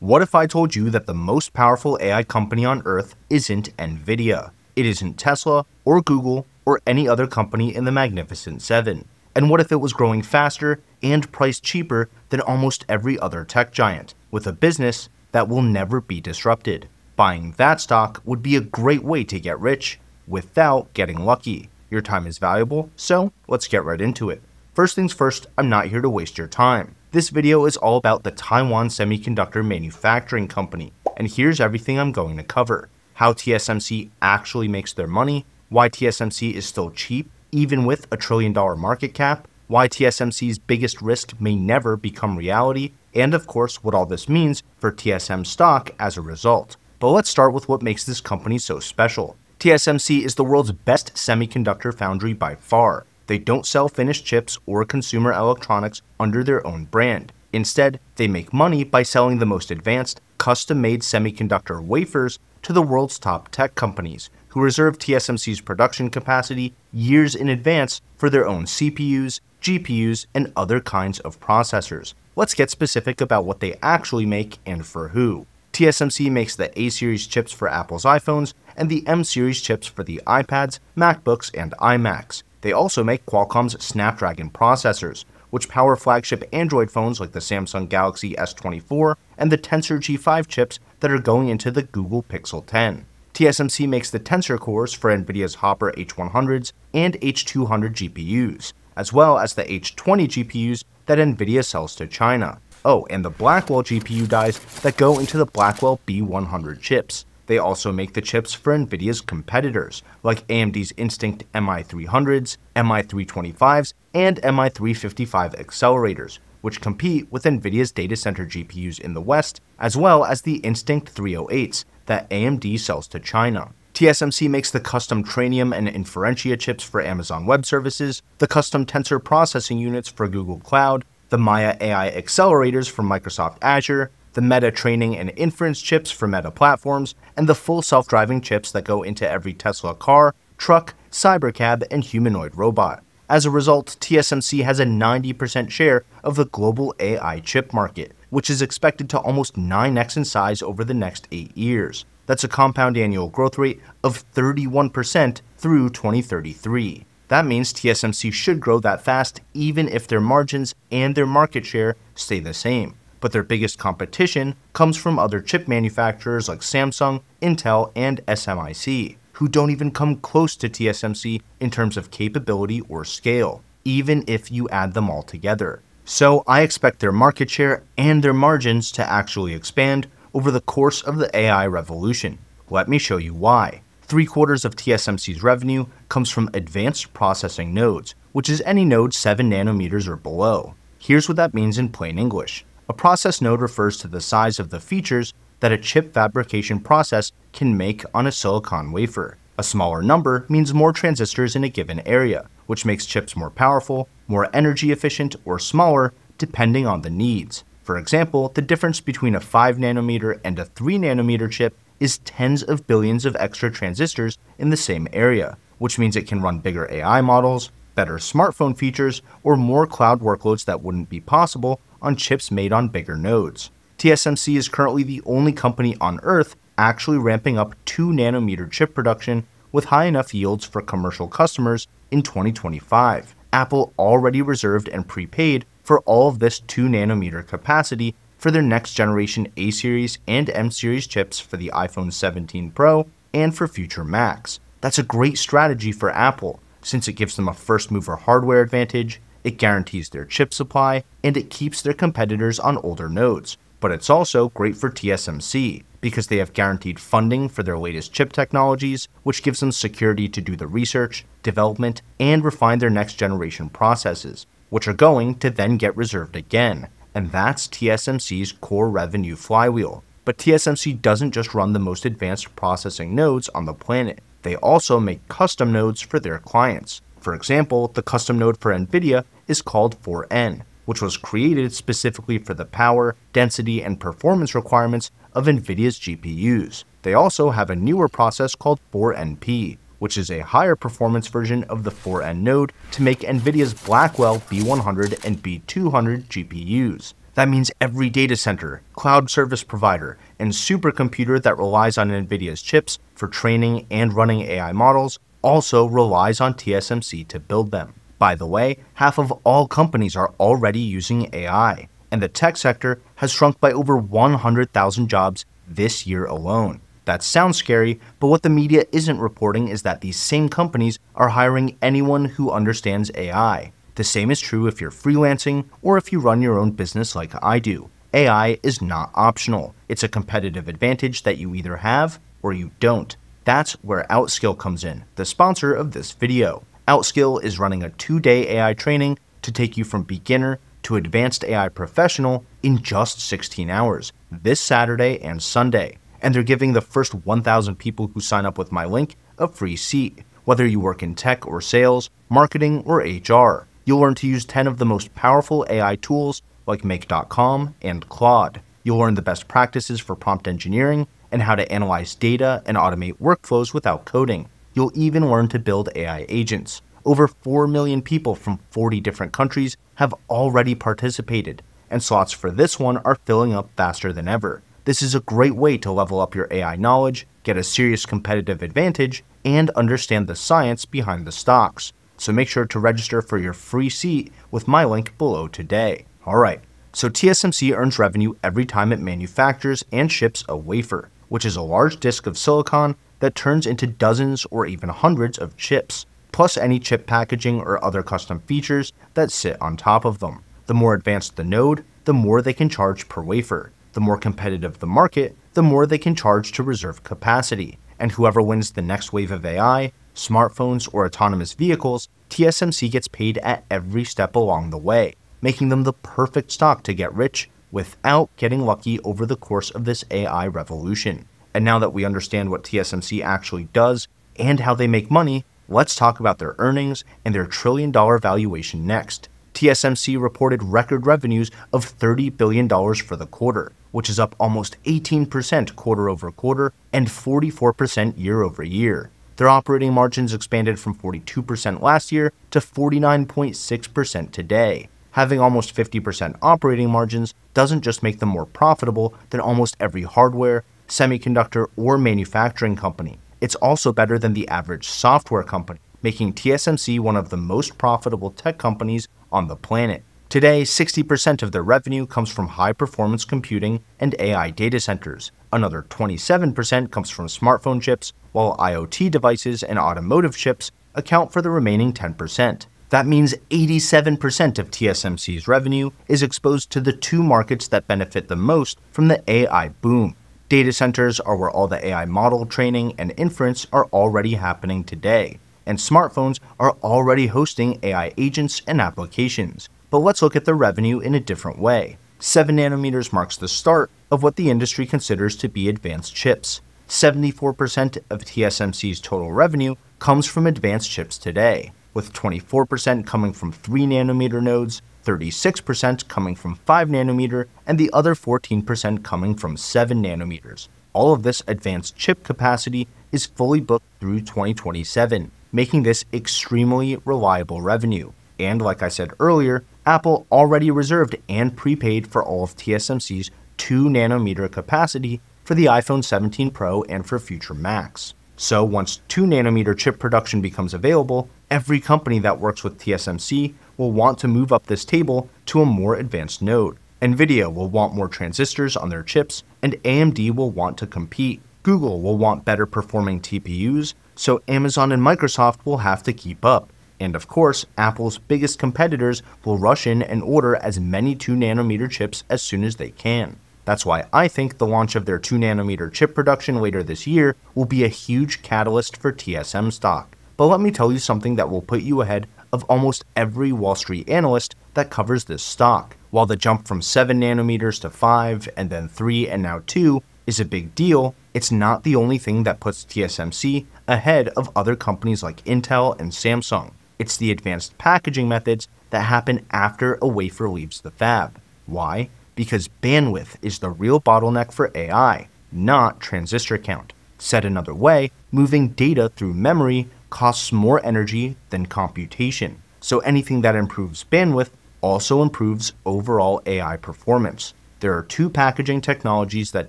What if I told you that the most powerful AI company on earth isn't Nvidia? It isn't Tesla or Google or any other company in the Magnificent Seven. And what if it was growing faster and priced cheaper than almost every other tech giant, with a business that will never be disrupted? Buying that stock would be a great way to get rich without getting lucky. Your time is valuable, so let's get right into it. First things first, I'm not here to waste your time. This video is all about the Taiwan Semiconductor Manufacturing Company, and here's everything I'm going to cover. How TSMC actually makes their money, why TSMC is still cheap, even with a trillion dollar market cap, why TSMC's biggest risk may never become reality, and of course, what all this means for TSM stock as a result. But let's start with what makes this company so special. TSMC is the world's best semiconductor foundry by far. They don't sell finished chips or consumer electronics under their own brand. Instead, they make money by selling the most advanced, custom made semiconductor wafers to the world's top tech companies, who reserve TSMC's production capacity years in advance for their own CPUs, GPUs, and other kinds of processors. Let's get specific about what they actually make and for who. TSMC makes the A series chips for Apple's iPhones and the M series chips for the iPads, MacBooks, and iMacs. They also make Qualcomm's Snapdragon processors, which power flagship Android phones like the Samsung Galaxy S24 and the Tensor G5 chips that are going into the Google Pixel 10. TSMC makes the Tensor cores for NVIDIA's Hopper H100s and H200 GPUs, as well as the H20 GPUs that NVIDIA sells to China. Oh, and the Blackwell GPU dies that go into the Blackwell B100 chips. They also make the chips for NVIDIA's competitors, like AMD's Instinct MI300s, MI325s, and MI355 accelerators, which compete with NVIDIA's data center GPUs in the West, as well as the Instinct 308s that AMD sells to China. TSMC makes the custom Trainium and Inferentia chips for Amazon Web Services, the custom Tensor processing units for Google Cloud, the Maia AI accelerators for Microsoft Azure, the Meta training and inference chips for Meta platforms, and the full self driving chips that go into every Tesla car, truck, cybercab, and humanoid robot. As a result, TSMC has a 90% share of the global AI chip market, which is expected to almost 9x in size over the next 8 years. That's a compound annual growth rate of 31% through 2033. That means TSMC should grow that fast even if their margins and their market share stay the same but their biggest competition comes from other chip manufacturers like Samsung, Intel, and SMIC, who don't even come close to TSMC in terms of capability or scale, even if you add them all together. So I expect their market share and their margins to actually expand over the course of the AI revolution. Let me show you why. Three quarters of TSMC's revenue comes from advanced processing nodes, which is any node 7 nanometers or below. Here's what that means in plain English. A process node refers to the size of the features that a chip fabrication process can make on a silicon wafer. A smaller number means more transistors in a given area, which makes chips more powerful, more energy efficient, or smaller depending on the needs. For example, the difference between a 5 nanometer and a 3 nanometer chip is tens of billions of extra transistors in the same area, which means it can run bigger AI models, better smartphone features, or more cloud workloads that wouldn't be possible on chips made on bigger nodes. TSMC is currently the only company on Earth actually ramping up 2 nanometer chip production with high enough yields for commercial customers in 2025. Apple already reserved and prepaid for all of this 2 nanometer capacity for their next generation A series and M series chips for the iPhone 17 Pro and for future Macs. That's a great strategy for Apple since it gives them a first mover hardware advantage it guarantees their chip supply, and it keeps their competitors on older nodes. But it's also great for TSMC because they have guaranteed funding for their latest chip technologies, which gives them security to do the research, development, and refine their next generation processes, which are going to then get reserved again. And that's TSMC's core revenue flywheel. But TSMC doesn't just run the most advanced processing nodes on the planet, they also make custom nodes for their clients. For example, the custom node for NVIDIA is called 4N, which was created specifically for the power, density, and performance requirements of NVIDIA's GPUs. They also have a newer process called 4NP, which is a higher performance version of the 4N node to make NVIDIA's Blackwell B100 and B200 GPUs. That means every data center, cloud service provider, and supercomputer that relies on NVIDIA's chips for training and running AI models also relies on TSMC to build them. By the way, half of all companies are already using AI, and the tech sector has shrunk by over 100,000 jobs this year alone. That sounds scary, but what the media isn't reporting is that these same companies are hiring anyone who understands AI. The same is true if you're freelancing or if you run your own business like I do. AI is not optional. It's a competitive advantage that you either have or you don't. That's where Outskill comes in, the sponsor of this video. Outskill is running a two-day AI training to take you from beginner to advanced AI professional in just 16 hours, this Saturday and Sunday. And they're giving the first 1,000 people who sign up with my link a free seat, whether you work in tech or sales, marketing, or HR you'll learn to use 10 of the most powerful AI tools like Make.com and Claude. You'll learn the best practices for prompt engineering and how to analyze data and automate workflows without coding. You'll even learn to build AI agents. Over 4 million people from 40 different countries have already participated, and slots for this one are filling up faster than ever. This is a great way to level up your AI knowledge, get a serious competitive advantage, and understand the science behind the stocks so make sure to register for your free seat with my link below today. Alright, so TSMC earns revenue every time it manufactures and ships a wafer, which is a large disk of silicon that turns into dozens or even hundreds of chips, plus any chip packaging or other custom features that sit on top of them. The more advanced the node, the more they can charge per wafer. The more competitive the market, the more they can charge to reserve capacity. And whoever wins the next wave of AI smartphones, or autonomous vehicles, TSMC gets paid at every step along the way, making them the perfect stock to get rich without getting lucky over the course of this AI revolution. And now that we understand what TSMC actually does and how they make money, let's talk about their earnings and their trillion dollar valuation next. TSMC reported record revenues of $30 billion for the quarter, which is up almost 18% quarter over quarter and 44% year over year. Their operating margins expanded from 42% last year to 49.6% today. Having almost 50% operating margins doesn't just make them more profitable than almost every hardware, semiconductor, or manufacturing company. It's also better than the average software company, making TSMC one of the most profitable tech companies on the planet. Today, 60% of their revenue comes from high performance computing and AI data centers. Another 27% comes from smartphone chips, while IoT devices and automotive chips account for the remaining 10%. That means 87% of TSMC's revenue is exposed to the two markets that benefit the most from the AI boom. Data centers are where all the AI model training and inference are already happening today, and smartphones are already hosting AI agents and applications. But let's look at the revenue in a different way. 7 nanometers marks the start of what the industry considers to be advanced chips. 74% of TSMC's total revenue comes from advanced chips today, with 24% coming from 3 nanometer nodes, 36% coming from 5 nanometer, and the other 14% coming from 7 nanometers. All of this advanced chip capacity is fully booked through 2027, making this extremely reliable revenue. And like I said earlier, Apple already reserved and prepaid for all of TSMC's 2 nanometer capacity for the iPhone 17 Pro and for future Macs. So once 2 nanometer chip production becomes available, every company that works with TSMC will want to move up this table to a more advanced node. Nvidia will want more transistors on their chips, and AMD will want to compete. Google will want better performing TPUs, so Amazon and Microsoft will have to keep up. And of course, Apple's biggest competitors will rush in and order as many 2 nanometer chips as soon as they can. That's why I think the launch of their 2 nanometer chip production later this year will be a huge catalyst for TSM stock. But let me tell you something that will put you ahead of almost every Wall Street analyst that covers this stock. While the jump from 7 nanometers to 5 and then 3 and now 2 is a big deal, it's not the only thing that puts TSMC ahead of other companies like Intel and Samsung. It's the advanced packaging methods that happen after a wafer leaves the fab. Why? Because bandwidth is the real bottleneck for AI, not transistor count. Said another way, moving data through memory costs more energy than computation. So anything that improves bandwidth also improves overall AI performance. There are two packaging technologies that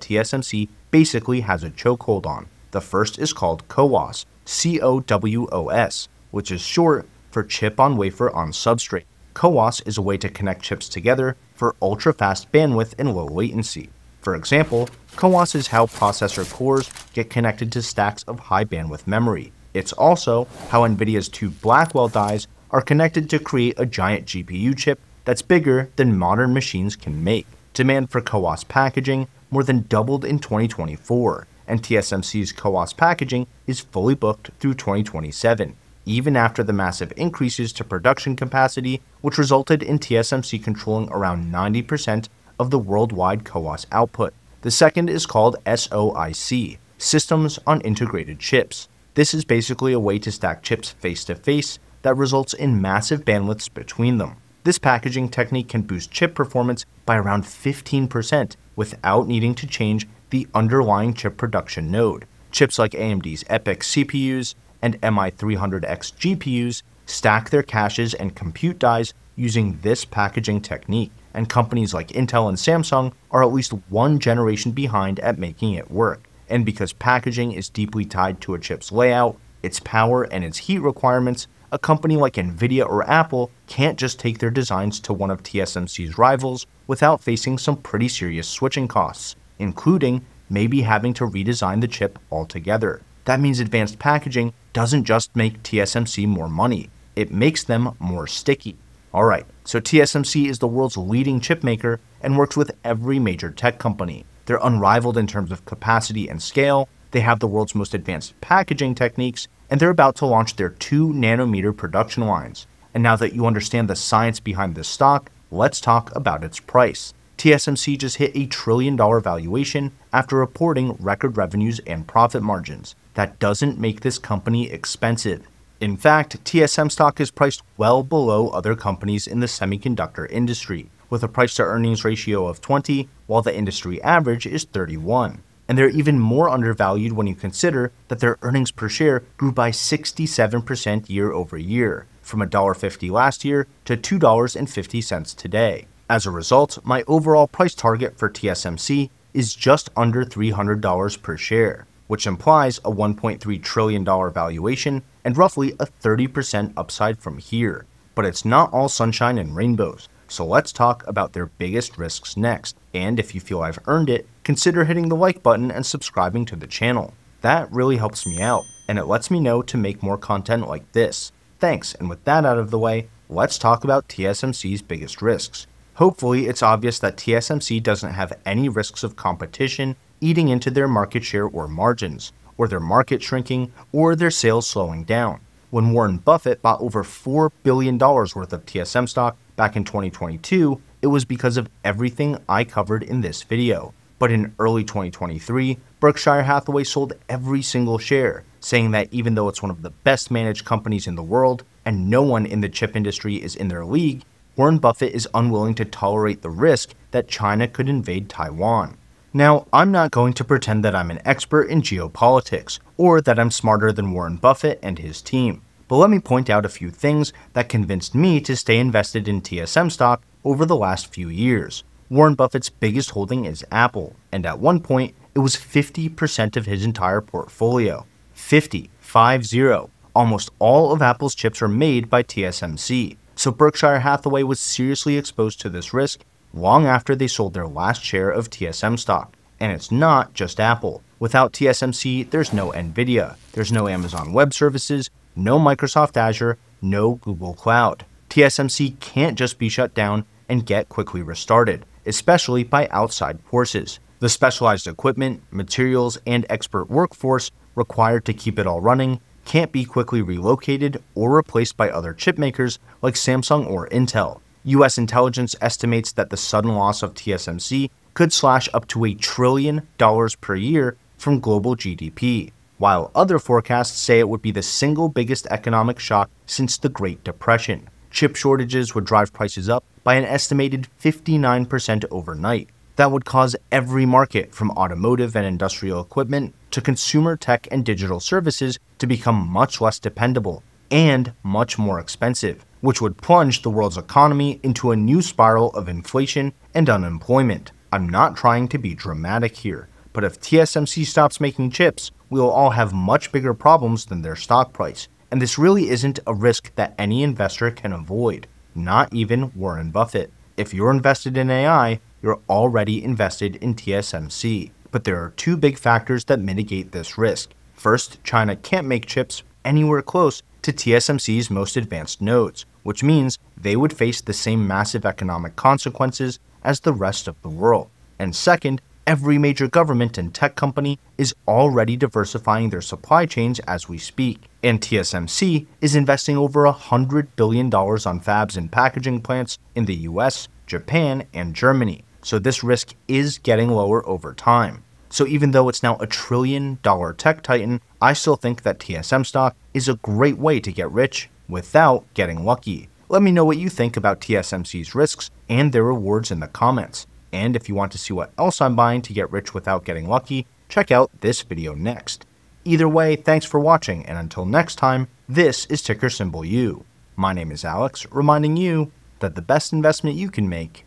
TSMC basically has a chokehold on. The first is called CoWoS, C O W O S, which is short for chip on wafer on substrate. CoWoS is a way to connect chips together for ultra fast bandwidth and low latency. For example, CoWoS is how processor cores get connected to stacks of high bandwidth memory. It's also how NVIDIA's two Blackwell dies are connected to create a giant GPU chip that's bigger than modern machines can make. Demand for CoWoS packaging more than doubled in 2024, and TSMC's CoWoS packaging is fully booked through 2027, even after the massive increases to production capacity, which resulted in TSMC controlling around 90% of the worldwide CoWoS output. The second is called SOIC, Systems on Integrated Chips. This is basically a way to stack chips face to face that results in massive bandwidths between them. This packaging technique can boost chip performance by around 15% without needing to change the underlying chip production node. Chips like AMD's EPYC CPUs and MI300X GPUs stack their caches and compute dies using this packaging technique, and companies like Intel and Samsung are at least one generation behind at making it work. And because packaging is deeply tied to a chip's layout, its power, and its heat requirements, a company like Nvidia or Apple can't just take their designs to one of TSMC's rivals without facing some pretty serious switching costs, including maybe having to redesign the chip altogether. That means advanced packaging doesn't just make TSMC more money, it makes them more sticky. Alright, so TSMC is the world's leading chip maker and works with every major tech company. They're unrivaled in terms of capacity and scale, they have the world's most advanced packaging techniques, and they're about to launch their 2 nanometer production lines. And now that you understand the science behind this stock, let's talk about its price. TSMC just hit a trillion dollar valuation after reporting record revenues and profit margins. That doesn't make this company expensive. In fact, TSM stock is priced well below other companies in the semiconductor industry, with a price to earnings ratio of 20, while the industry average is 31 and they're even more undervalued when you consider that their earnings per share grew by 67% year over year, from $1.50 last year to $2.50 today. As a result, my overall price target for TSMC is just under $300 per share, which implies a $1.3 trillion valuation and roughly a 30% upside from here. But it's not all sunshine and rainbows. So let's talk about their biggest risks next. And if you feel I've earned it, consider hitting the like button and subscribing to the channel. That really helps me out, and it lets me know to make more content like this. Thanks, and with that out of the way, let's talk about TSMC's biggest risks. Hopefully, it's obvious that TSMC doesn't have any risks of competition eating into their market share or margins, or their market shrinking, or their sales slowing down. When Warren Buffett bought over $4 billion worth of TSM stock, back in 2022, it was because of everything I covered in this video. But in early 2023, Berkshire Hathaway sold every single share, saying that even though it's one of the best managed companies in the world and no one in the chip industry is in their league, Warren Buffett is unwilling to tolerate the risk that China could invade Taiwan. Now, I'm not going to pretend that I'm an expert in geopolitics or that I'm smarter than Warren Buffett and his team but let me point out a few things that convinced me to stay invested in TSM stock over the last few years. Warren Buffett's biggest holding is Apple, and at one point, it was 50% of his entire portfolio. 50, 5 0. Almost all of Apple's chips are made by TSMC, so Berkshire Hathaway was seriously exposed to this risk long after they sold their last share of TSM stock. And it's not just Apple. Without TSMC, there's no Nvidia, there's no Amazon Web Services, no Microsoft Azure, no Google Cloud. TSMC can't just be shut down and get quickly restarted, especially by outside forces. The specialized equipment, materials, and expert workforce required to keep it all running can't be quickly relocated or replaced by other chipmakers like Samsung or Intel. US intelligence estimates that the sudden loss of TSMC could slash up to a trillion dollars per year from global GDP while other forecasts say it would be the single biggest economic shock since the Great Depression. Chip shortages would drive prices up by an estimated 59% overnight. That would cause every market, from automotive and industrial equipment to consumer tech and digital services, to become much less dependable. And much more expensive, which would plunge the world's economy into a new spiral of inflation and unemployment. I'm not trying to be dramatic here, but if TSMC stops making chips, we will all have much bigger problems than their stock price. And this really isn't a risk that any investor can avoid, not even Warren Buffett. If you're invested in AI, you're already invested in TSMC. But there are two big factors that mitigate this risk. First, China can't make chips anywhere close to TSMC's most advanced nodes, which means they would face the same massive economic consequences as the rest of the world. And second, every major government and tech company is already diversifying their supply chains as we speak. And TSMC is investing over $100 billion on fabs and packaging plants in the US, Japan, and Germany. So this risk is getting lower over time. So even though it's now a trillion dollar tech titan, I still think that TSM stock is a great way to get rich without getting lucky. Let me know what you think about TSMC's risks and their rewards in the comments. And if you want to see what else I'm buying to get rich without getting lucky, check out this video next. Either way, thanks for watching, and until next time, this is Ticker Symbol YOU. My name is Alex, reminding you that the best investment you can make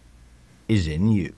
is in you.